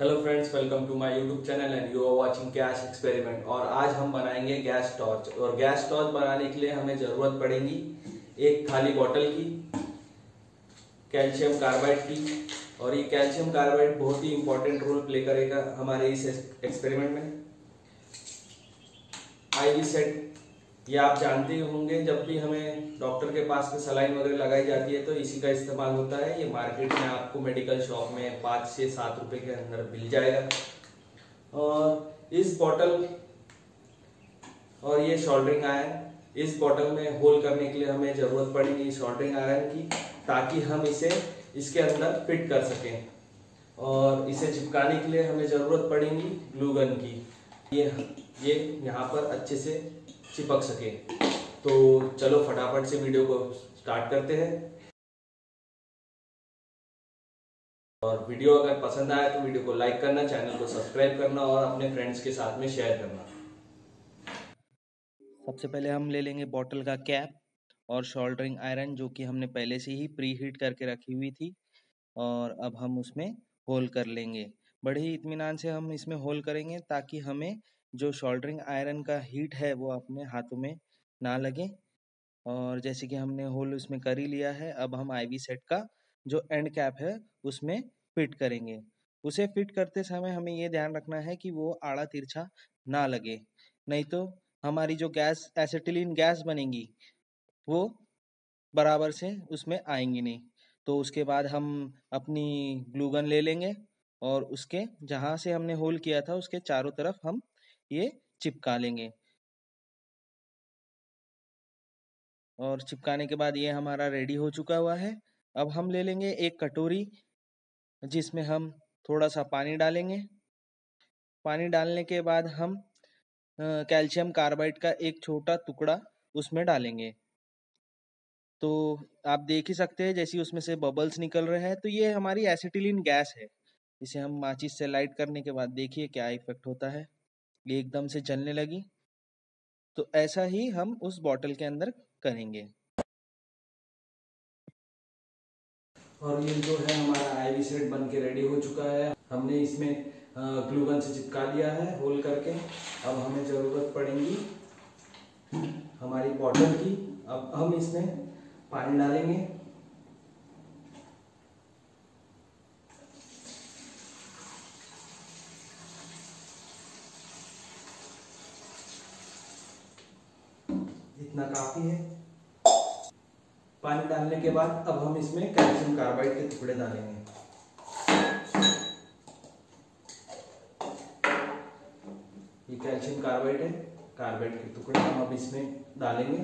Hello friends welcome to my YouTube channel and you are watching gas experiment और आज हम बनाएँगे gas torch और गैस टॉर्च बनाने के लिए हमें ज़रूरत पड़ेगी एक खाली बॉटल की कैल्शियम कार्बाइड की. और ये कैल्शियम कार्बाइड बहुत ही इंपॉर्टेंट रोल प्ले करेगा हमारे इस एक्सपेरिमेंट में. आईवी सेट ये आप जानते ही होंगे, जब भी हमें डॉक्टर के पास में सलाइन वगैरह लगाई जाती है तो इसी का इस्तेमाल होता है। ये मार्केट में आपको मेडिकल शॉप में पाँच से सात रुपए के अंदर मिल जाएगा। और इस बॉटल, और ये शोल्डरिंग आयरन, इस बॉटल में होल करने के लिए हमें ज़रूरत पड़ेगी शोल्डरिंग आयरन की, ताकि हम इसे, इसके अंदर फिट कर सकें। और इसे चिपकाने के लिए हमें ज़रूरत पड़ेगी ग्लूगन की। ये ये यहाँ पर अच्छे से चिपक सके। तो चलो फटाफट से वीडियो को स्टार्ट करते हैं। और वीडियो अगर पसंद आए तो वीडियो को लाइक करना, चैनल को सब्सक्राइब करना और अपने फ्रेंड्स के साथ में शेयर करना। सबसे पहले हम ले लेंगे बॉटल का कैप और शोल्डरिंग आयरन, जो कि हमने पहले से ही प्री हीट करके रखी हुई थी। और अब हम उसमें होल कर लेंगे। बड़े ही इतमान से हम इसमें होल करेंगे ताकि हमें जो शोल्डरिंग आयरन का हीट है, वो अपने हाथों में ना लगे। और जैसे कि हमने होल उसमें कर ही लिया है, अब हम आईवी सेट का जो एंड कैप है, उसमें फिट करेंगे। उसे फिट करते समय हमें ये ध्यान रखना है कि वो आड़ा तिरछा ना लगे। नहीं तो हमारी जो गैस एसिटिलीन गैस बनेगी, वो बराबर से उसमें आएँगी नहीं। तो उसके बाद हम अपनी ग्लूगन ले लेंगे और उसके, जहाँ से हमने होल किया था, उसके चारों तरफ़ हम ये चिपका लेंगे। और चिपकाने के बाद ये हमारा रेडी हो चुका हुआ है। अब हम ले लेंगे एक कटोरी, जिसमें हम थोड़ा सा पानी डालेंगे। पानी डालने के बाद हम कैल्शियम कार्बाइड का एक छोटा टुकड़ा उसमें डालेंगे। तो आप देख ही सकते हैं, जैसे उसमें से बबल्स निकल रहे हैं। तो ये हमारी एसिटिलीन गैस है। इसे हम माचिस से लाइट करने के बाद देखिए क्या इफ़ेक्ट होता है। ये एकदम से चलने लगी। तो ऐसा ही हम उस बॉटल के अंदर करेंगे। और ये जो है हमारा आईवी सेट बन के रेडी हो चुका है। हमने इसमें ग्लूगन से चिपका लिया है होल करके। अब हमें ज़रूरत पड़ेगी हमारी बॉटल की। अब हम इसमें पानी डालेंगे। इतना काफ़ी है। पानी डालने के बाद अब हम इसमें कैल्शियम कार्बाइड के टुकड़े डालेंगे। ये कैल्शियम कार्बाइड है, कार्बाइड के टुकड़े हम अब इसमें डालेंगे।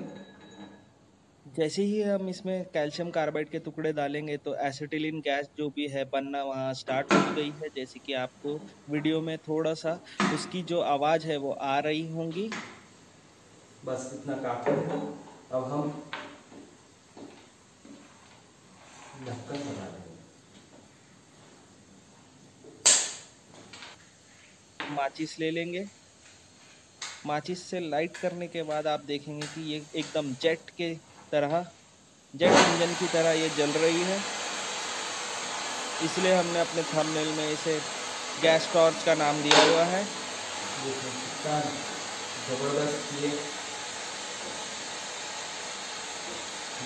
जैसे ही हम इसमें कैल्शियम कार्बाइड के टुकड़े डालेंगे तो एसिटिलीन गैस जो भी है, बनना वहाँ स्टार्ट हो गई है। जैसे कि आपको वीडियो में थोड़ा सा उसकी जो आवाज़ है वो आ रही होंगी। बस इतना काफ़ी है। अब हम ढक्कन लगा देंगे। माचिस ले लेंगे। माचिस से लाइट करने के बाद आप देखेंगे कि ये एकदम जेट के तरह जेट इंजन की तरह ये जल रही है। इसलिए हमने अपने थंबनेल में इसे गैस टॉर्च का नाम दिया हुआ है। ज़बरदस्त ये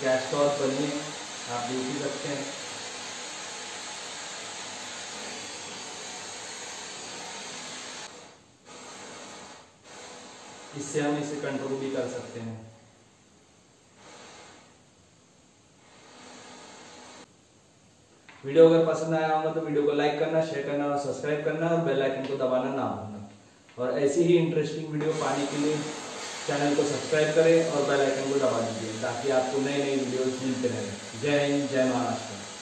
गैस बनी है, आप देख ही सकते हैं। इससे हम इसे कंट्रोल भी कर सकते हैं। वीडियो अगर पसंद आया होगा तो वीडियो को लाइक करना शेयर करना और सब्सक्राइब करना और बेल आइकन को दबाना ना भूलना। और ऐसी ही इंटरेस्टिंग वीडियो पाने के लिए चैनल को सब्सक्राइब करें और बेल आइकन को दबा दीजिए ताकि आपको नए नए वीडियोस मिलते रहें। जय हिंद, जय महाराष्ट्र।